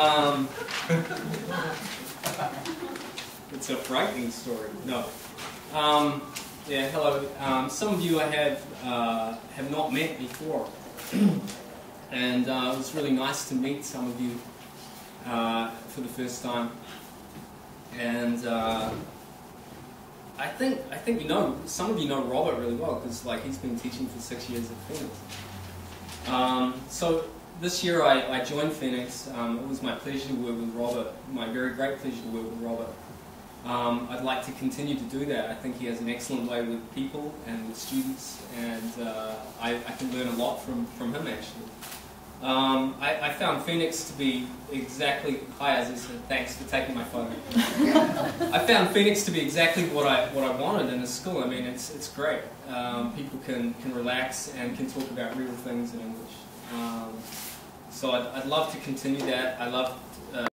Um, it's a frightening story. No. Um, yeah, hello. Um, some of you I have uh, have not met before, and uh, it was really nice to meet some of you uh, for the first time. And uh, I think I think you know some of you know Robert really well because like he's been teaching for six years at Phoenix. Um, so this year I, I joined Phoenix. Um, it was my pleasure to work with Robert, my very great pleasure to work with Robert. Um, I'd like to continue to do that. I think he has an excellent way with people and with students, and uh, I, I, can learn a lot from, from him actually. Um, I, I, found Phoenix to be exactly, hi Azzy, thanks for taking my phone. I found Phoenix to be exactly what I, what I wanted in a school. I mean, it's, it's great. Um, people can, can relax and can talk about real things in English. So I'd, I'd love to continue that. I love uh,